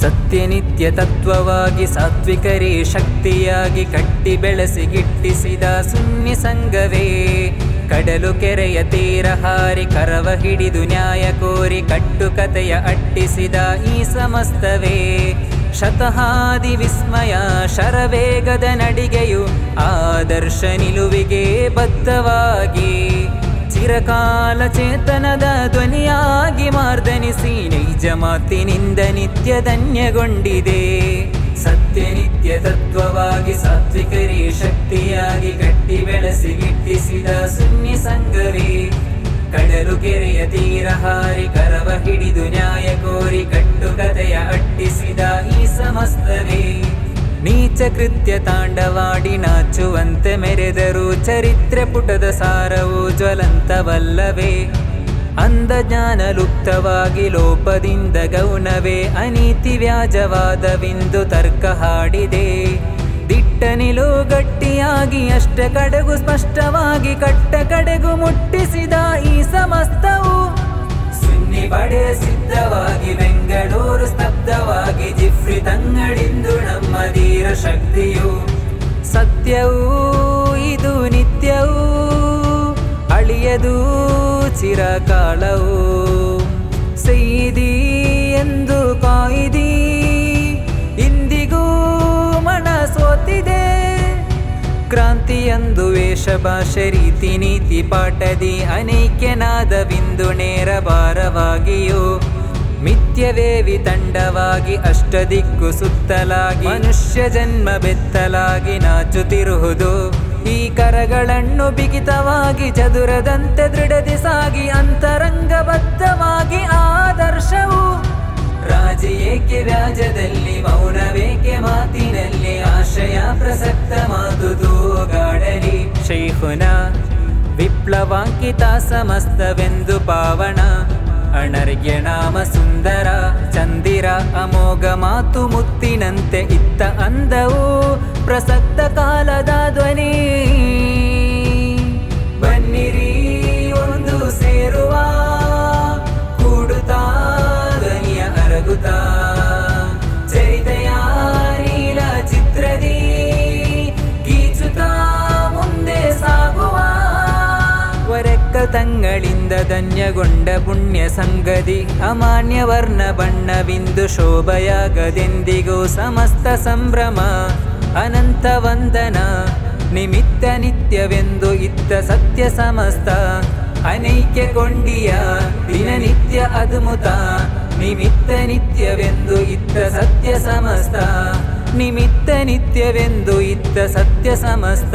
ಸತ್ಯನಿತ್ಯ ತತ್ವವಾಗಿ ಸಾತ್ವಿಕರೇ ಶಕ್ತಿಯಾಗಿ ಕಟ್ಟಿ ಬೆಳೆಸಿ ಗಿಟ್ಟಿಸಿದ ಸುನ್ನಿ ಸಂಘವೇ. ಕಡಲು ಕೆರೆಯ ತೀರ ಹಾರಿ ಕರವ ಹಿಡಿದು ನ್ಯಾಯ ಕೋರಿ ಕಟ್ಟುಕತೆಯ ಅಟ್ಟಿಸಿದ ಈ ಸಮಸ್ತವೇ. ಶತಹಾದಿ ವಿಸ್ಮಯ ಶರವೇಗದ ನಡಿಗೆಯು ಆದರ್ಶ ನಿಲುವಿಗೆ ಬದ್ಧವಾಗಿ. ಚಿರಕಾಲ ಚೇತನದ ನೈಜ ಮಾತಿನಿಂದ ನಿತ್ಯ ಧನ್ಯಗೊಂಡಿದೆ. ಸತ್ಯ ನಿತ್ಯ ತತ್ವವಾಗಿ ಸಾತ್ವಿಕರೇ, ಶಕ್ತಿಯಾಗಿ ಕಟ್ಟಿ ಬೆಳೆಸಿ ಗಿಟ್ಟಿಸಿದ ಸುನ್ನಿ ಸಂಗರಿ ಕಡಲು ಕೆರೆಯ ತೀರ ಹಾರಿ ಕರವ ಹಿಡಿದು ನ್ಯಾಯ ಕೋರಿ ಕಟ್ಟು ಕಥೆಯ ಅಟ್ಟಿಸಿದ ಈ ಸಮಸ್ತವೇ. ನೀಚ ಕೃತ್ಯ ತಾಂಡವಾಡಿ ನಾಚುವಂತೆ ಮೆರೆದರು, ಚರಿತ್ರೆ ಪುಟದ ಸಾರವು ಜ್ವಲಂತವಲ್ಲವೇ. ಅಂಧ ಜ್ಞಾನ ಲುಪ್ತವಾಗಿ ಲೋಪದಿಂದ ಗೌನವೇ ಅನೀತಿ ವ್ಯಾಜವಾದವಿಂದು ತರ್ಕ ಹಾಡಿದೆ. ದಿಟ್ಟ ಗಟ್ಟಿಯಾಗಿ ಅಷ್ಟ ಕಡೆಗೂ ಸ್ಪಷ್ಟವಾಗಿ ಕಟ್ಟ ಕಡೆಗೂ ಮುಟ್ಟಿಸಿದ ಈ ಸಮಸ್ತವು ಸುನ್ನಿ ಪಡೆ ಸಿದ್ಧವಾಗಿ ಬೆಂಗಳೂರು ಸ್ತಬ್ಧವಾಗಿ ಜಿಫ್ರಿ ತಂಗಡಿಂದು ನಮ್ಮ ಧೀರ ಶಕ್ತಿಯು. ಸತ್ಯವೂ ಇದು ನಿತ್ಯವೂ ಅಳಿಯದು ಚಿರಕಾಲವು ಸೈದಿ ಎಂದು ಕಾಯ್ದಿ, ಇಂದಿಗೂ ಮನ ಸೋತಿದೆ ಕ್ರಾಂತಿಯಂದು ವೇಷಭಾಷೆ, ರೀತಿ ನೀತಿ ಪಾಠದಿ ಅನೇಕ್ಯನಾದವಿಂದು ನೇರ ಭಾರವಾಗಿಯೂ, ಮಿಥ್ಯವೇವಿ ತಂಡವಾಗಿ ಅಷ್ಟದಿಕ್ಕು ಸುತ್ತಲಾಗಿ, ಮನುಷ್ಯ ಜನ್ಮ ಬೆತ್ತಲಾಗಿ ನಾಚುತ್ತಿರುವುದು. ಈ ಕರಗಳನ್ನು ಬಿಗಿತವಾಗಿ ಚದುರದಂತೆ ದೃಢದಿ ಸಾಗಿ ಅಂತರಂಗಬದ್ಧವಾಗಿ ಆದರ್ಶವು. ರಾಜಿ ಏಕೆ ವ್ಯಾಜದಲ್ಲಿ, ಮೌನವೇಕೆ ಮಾತಿನಲ್ಲಿ, ಆಶಯ ಪ್ರಸಕ್ತ ಮಾತು ತೂಗಾಡಲಿ. ಶೈಹುನ ವಿಪ್ಲವಾಂಕಿತ ಸಮಸ್ತವೆಂದು ಪಾವನ ಅಣರ್ಗೆ ನಾಮ ಸುಂದರ, ಚಂದಿರ ಅಮೋಘ ಮಾತು ಮುತ್ತಿನಂತೆ ಇತ್ತ ಅಂದವು ಪ್ರಸಕ್ತ ಕಾಲದ ಧ್ವನಿ. ಬನ್ನಿರಿ ಒಂದು ಸೇರುವ ಕೂಡುತ್ತಾ ಧ್ವನಿಯ ಅರಗುತ್ತಾ. ತಂಗಳಿಂದ ಧನ್ಯಗೊಂಡ ಪುಣ್ಯ ಸಂಗದಿ ಅಮಾನ್ಯ ವರ್ಣ ಬಣ್ಣವಿಂದು ಶೋಭೆಯಾಗದೆಂದಿಗೂ ಸಮಸ್ತ ಸಂಭ್ರಮ, ಅನಂತ ವಂದನ. ನಿಮಿತ್ತ ನಿತ್ಯವೆಂದು ಇತ್ತ ಸತ್ಯ ಸಮಸ್ತ. ಅನೈಕ್ಯಗೊಂಡಿಯ ದಿನನಿತ್ಯ ಅದ್ಭುತ. ನಿಮಿತ್ತ ನಿತ್ಯವೆಂದು ಇತ್ತ ಸತ್ಯ ಸಮಸ್ತ. ನಿಮಿತ್ತ ನಿತ್ಯವೆಂದು ಇತ್ತ ಸತ್ಯ ಸಮಸ್ತ.